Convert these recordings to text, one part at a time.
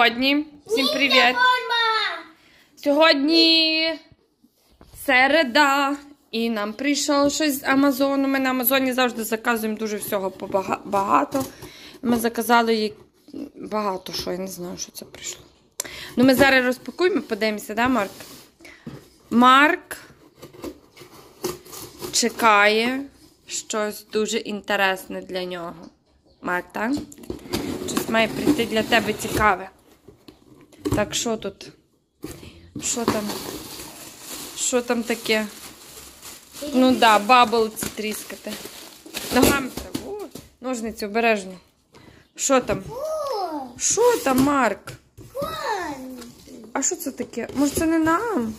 сьогодні? Всім привіт! Сьогодні середа. І нам прийшло щось з Амазону. Ми на Амазоні завжди заказуємо дуже всього багато. Ми заказали їй багато що, я не знаю, що це прийшло. Ну, ми зараз розпакуємо, подивимося, да, Марк? Марк чекає щось дуже інтересне для нього. Марк, так? Щось має прийти для тебе цікаве. Так, що тут? Що там? Що там таке? Ну да, бабл ці тріскати. Ногами треба. О, ножниці обережно. Що там? Що там, Марк? А що це таке? Може це не нам?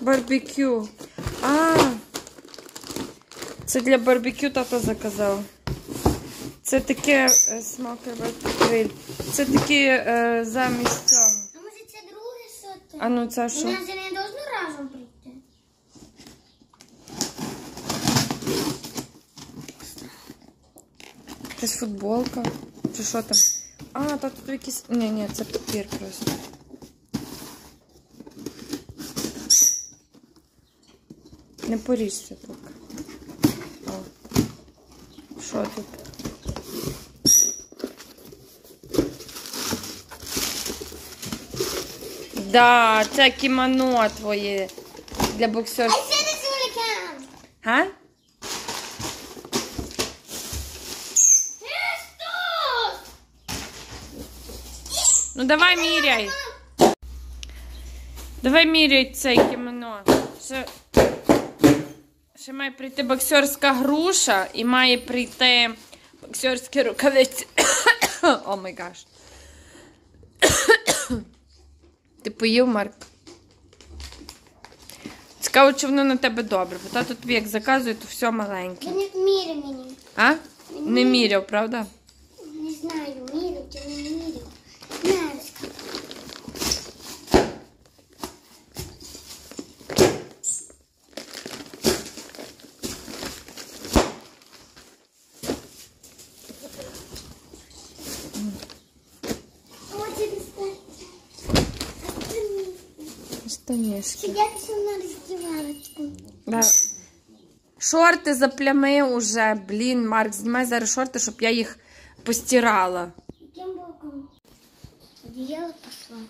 Барбекю. А. Це для барбекю тато заказав. Це таке е, гриль. Це таке е, замість цього. А може це друге що А ну це що? У нас не должно разом прийти. Якась футболка. Чи що там? А, та тут якісь. Ні, ні, це папір просто. Не поріжся так. О. Що тут? Да, це кімоно твоє для I said it's. Га? Христос! Ну давай міряй. Давай міряй це кімоно. Ще, ще має прийти боксерська груша і має прийти боксерські рукавиці. Oh my gosh. Ти поїв, Марк? Цікаво, чи воно на тебе добре, бо тато тобі як заказує, то все маленьке. Він не міряв мені. А? Не міряв, правда? Не знаю, міряє чи не міряє. Мерзко. Оце достатньо. Штанішки. Сидять на роздівалочку. Да. Шорти заплями уже. Блін, Марк, знімай зараз шорти, щоб я їх постирала. Яким боком? Одіяло пошло.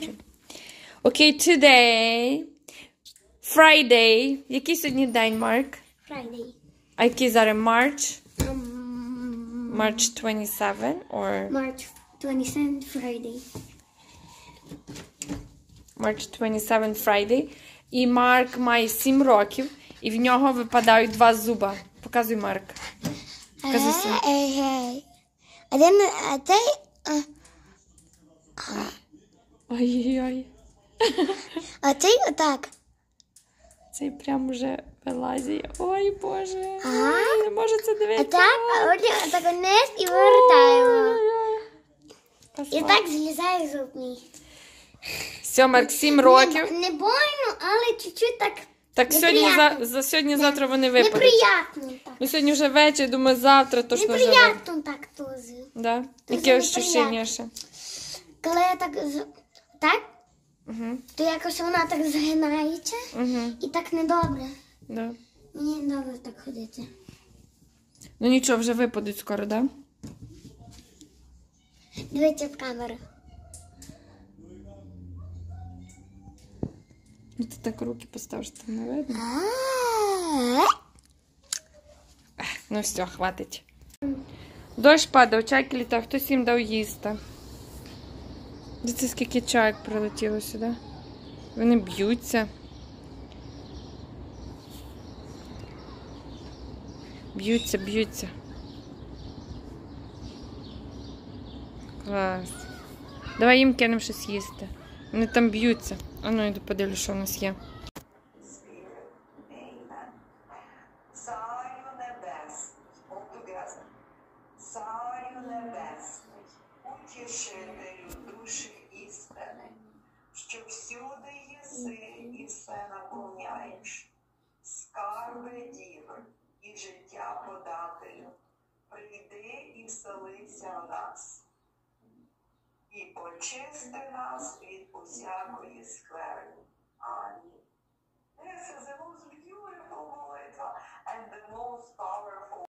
Добре. Окей, today. Friday. Який сьогодні день, Марк? Friday. А який зараз March? Um, March 27 or March 27th, Friday. March 27 Friday. І Марк має 7 років, і в нього випадають два зуба. Показуй Марк. Показуй свій. Ей, А де ми, а цей, а, Ой-ой-ой. а цей отак. Цей прям уже вилазить. Ой, Боже. Ага. Ой, Не можу це А дивитися. так, а отак вниз і вивертаємо. І так злізає зуб мій. Все, Марк, 7 років. Не, не больно, але чуть-чуть так Так сьогодні за, за сьогодні завтра вони випадуть. неприятно так. Ну сьогодні вже вечір, думаю, завтра вже. ви- Неприятно так теж. Да? Дуже Яке неприятно. ощущення ще? Коли я так, з- так, Угу. то якось вона так згинається Угу. і так недобре. Да. Мені добре так ходити. Ну нічого, вже випадуть скоро, да? Дивіться в камеру. Ну ти так руки поставиш, там не видно. Ну все, хватить. Дощ падав, чайки літав, хтось їм дав їсти. Дивіться, скільки чайок прилетіло сюди. Вони б'ються. Б'ються, б'ються. Клас. Давай їм кинемо щось їсти. Вони там б'ються. А ну йду подивлюсь, що в нас є. всюди єси і все наповняєш, скарби дів і життя подателю. Прийди і вселися в нас, і почисти нас від усякої сфери. Амінь. This is the most beautiful молитва and the most powerful.